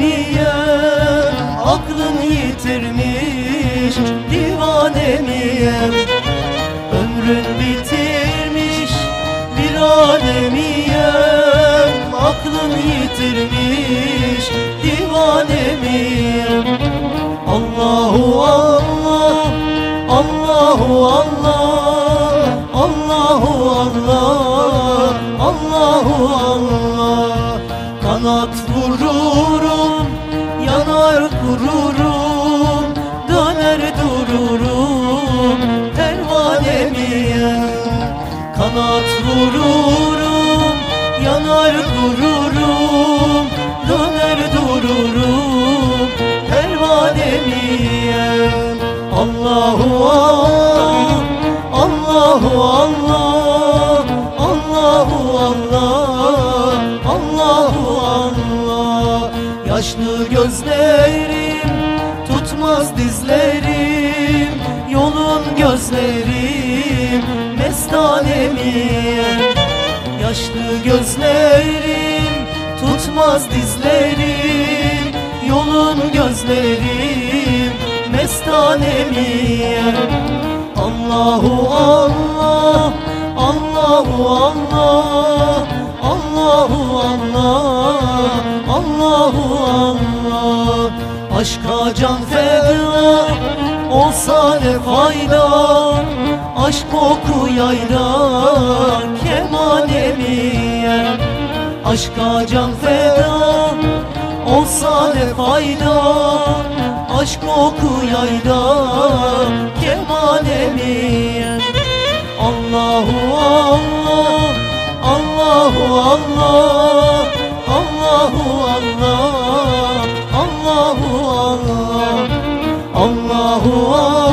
niye aklın yitirmiş divane miye Ömrün bitirmiş bir alemiye. Aklın yitirmiş divane miye Allahu Allah Allahu Allah Allahu Allah. Vururum Yanar kururum Döner dururum. Pervanemiye Kanat vururum Yanar kururum Döner dururum. Pervanemiye Allahu Allah Allahu Allah Yaşlı gözlerim tutmaz dizlerim Yolun gözlerim mestanemiyem Yaşlı gözlerim tutmaz dizlerim Yolun gözlerim mestanemiyem Allahu Allah Allahu Allah Aşka can feda olsa ne fayda? Aşk oku yayda kemanemiye Aşka can feda olsa ne fayda? Aşk oku yayda kemanemiye Allahu Allah Allahu Allah Allah Allahu Allah Allahu Allah.